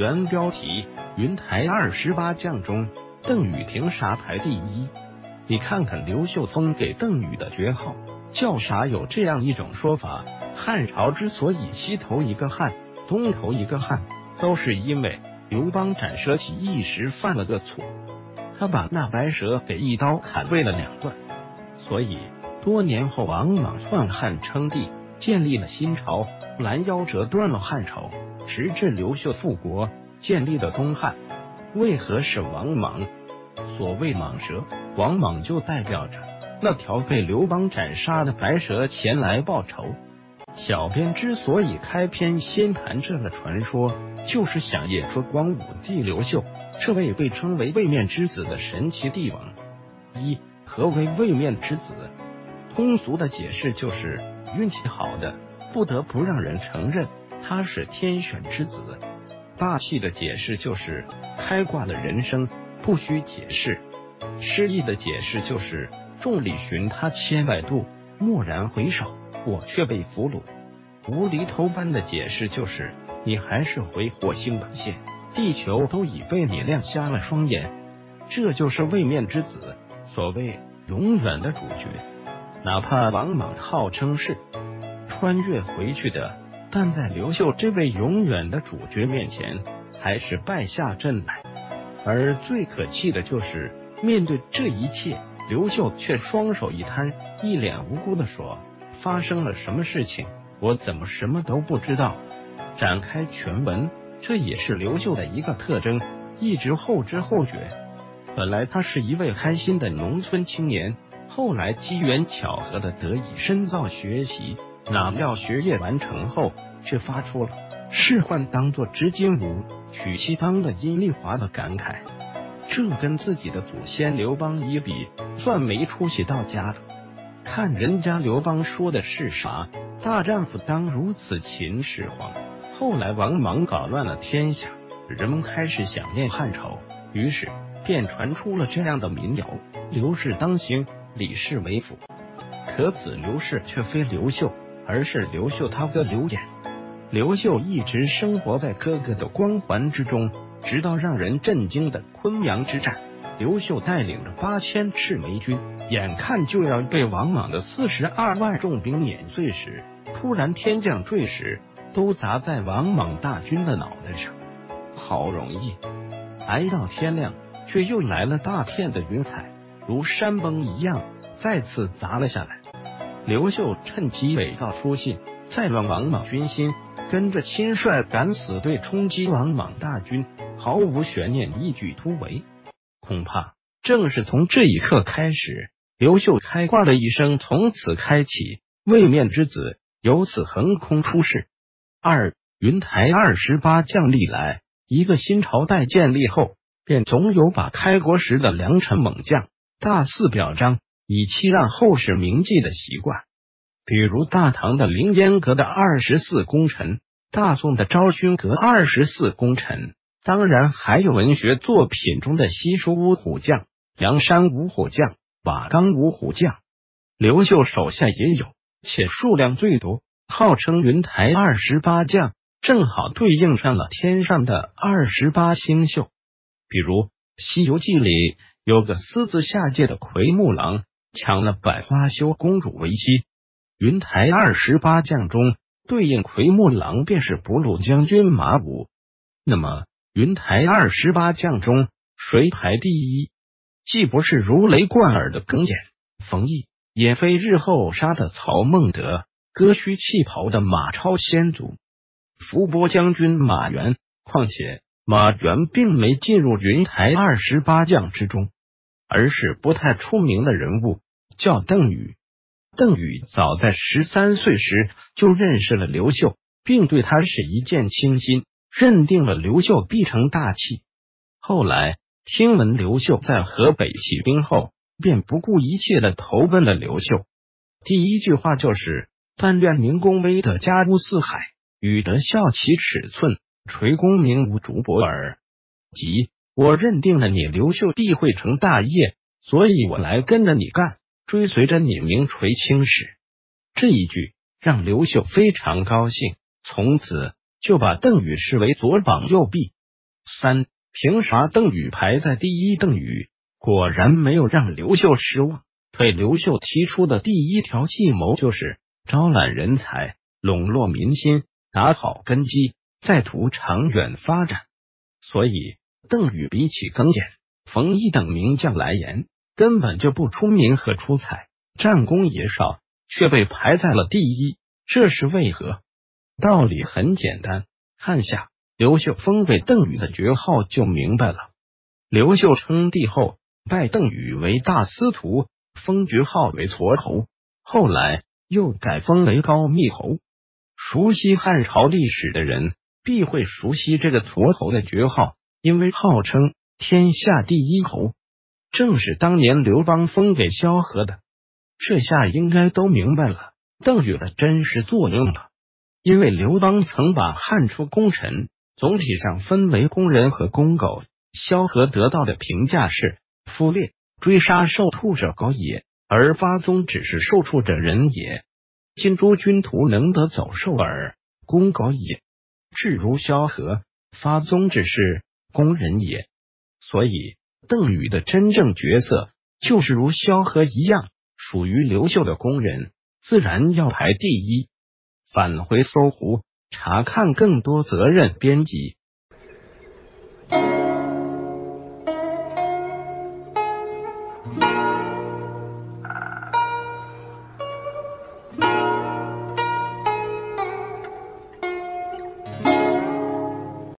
原标题：云台二十八将中，邓禹凭啥排第一？你看看刘秀峰给邓禹的爵号叫啥？有这样一种说法：汉朝之所以西头一个汉，东头一个汉，都是因为刘邦斩蛇起义时犯了个错，他把那白蛇给一刀砍为了两段，所以多年后王莽篡汉称帝，建立了新朝，拦腰折断了汉朝。直至刘秀复国，建立了东汉。为何是王莽？所谓蟒蛇，王莽就代表着那条被刘邦斩杀的白蛇前来报仇。小编之所以开篇先谈这个传说，就是想引出光武帝刘秀这位被称为位面之子的神奇帝王。一，何为位面之子？通俗的解释就是运气好的，不得不让人承认。他是天选之子，霸气的解释就是开挂的人生不需解释；诗意的解释就是众里寻他千百度，蓦然回首，我却被俘虏；无厘头般的解释就是你还是回火星吧，现地球都已被你亮瞎了双眼。这就是位面之子，所谓永远的主角。哪怕王莽号称是穿越回去的。但在刘秀这位永远的主角面前，还是败下阵来。而最可气的就是，面对这一切，刘秀却双手一摊，一脸无辜的说：“发生了什么事情？我怎么什么都不知道？”展开全文，这也是刘秀的一个特征，一直后知后觉。本来他是一位开心的农村青年，后来机缘巧合的得以深造学习。哪料学业完成后，却发出了“仕宦当作织金吾，娶妻当的阴丽华”的感慨。这跟自己的祖先刘邦一比，算没出息到家了。看人家刘邦说的是啥？大丈夫当如此秦始皇。后来王莽搞乱了天下，人们开始想念汉朝，于是便传出了这样的民谣：“刘氏当兴，李氏为辅。”可此刘氏却非刘秀。而是刘秀他哥刘演。刘秀一直生活在哥哥的光环之中，直到让人震惊的昆阳之战，刘秀带领着八千赤眉军，眼看就要被王莽的四十二万重兵碾碎时，突然天降坠石，都砸在王莽大军的脑袋上。好容易挨到天亮，却又来了大片的云彩，如山崩一样，再次砸了下来。刘秀趁机伪造书信，再乱王莽军心，跟着亲率敢死队冲击王莽大军，毫无悬念，一举突围。恐怕正是从这一刻开始，刘秀开挂的一生从此开启，位面之子由此横空出世。二云台二十八将历来，一个新朝代建立后，便总有把开国时的良臣猛将大肆表彰。以期让后世铭记的习惯，比如大唐的凌烟阁的二十四功臣，大宋的昭勋阁二十四功臣，当然还有文学作品中的西蜀五虎将、梁山五虎将、瓦岗五虎将。刘秀手下也有，且数量最多，号称云台二十八将，正好对应上了天上的二十八星宿。比如《西游记》里有个私自下界的奎木狼。抢了百花羞公主为妻，云台二十八将中对应奎木狼便是不鲁将军马武。那么云台二十八将中谁排第一？既不是如雷贯耳的耿简、冯异，也非日后杀的曹孟德、割须弃袍的马超先祖、伏波将军马援。况且马援并没进入云台二十八将之中。而是不太出名的人物，叫邓禹。邓禹早在十三岁时就认识了刘秀，并对他是一见倾心，认定了刘秀必成大器。后来听闻刘秀在河北起兵后，便不顾一切的投奔了刘秀。第一句话就是：“但愿明公威德家屋四海，禹德效其尺寸，垂功名无竹伯尔。”即我认定了你刘秀必会成大业，所以我来跟着你干，追随着你名垂青史。这一句让刘秀非常高兴，从此就把邓禹视为左膀右臂，三，凭啥邓禹排在第一？邓禹果然没有让刘秀失望。对刘秀提出的第一条计谋就是招揽人才，笼络民心，打好根基，再图长远发展。所以，邓禹比起耿简、冯异等名将来言，根本就不出名和出彩，战功也少，却被排在了第一，这是为何？道理很简单，看下刘秀封给邓禹的爵号就明白了。刘秀称帝后，拜邓禹为大司徒。封爵号为痤侯，后来又改封为高密侯。熟悉汉朝历史的人必会熟悉这个痤侯的爵号，因为号称天下第一侯，正是当年刘邦封给萧何的。这下应该都明白了邓禹的真实作用了。因为刘邦曾把汉初功臣总体上分为工人和工狗，萧何得到的评价是夫列。追杀受兔者狗也，而发宗只是受畜者人也。今诸君徒能得走兽耳，公狗也。至如萧何，发宗只是工人也。所以邓禹的真正角色就是如萧何一样，属于刘秀的工人，自然要排第一。返回搜狐，查看更多责任编辑。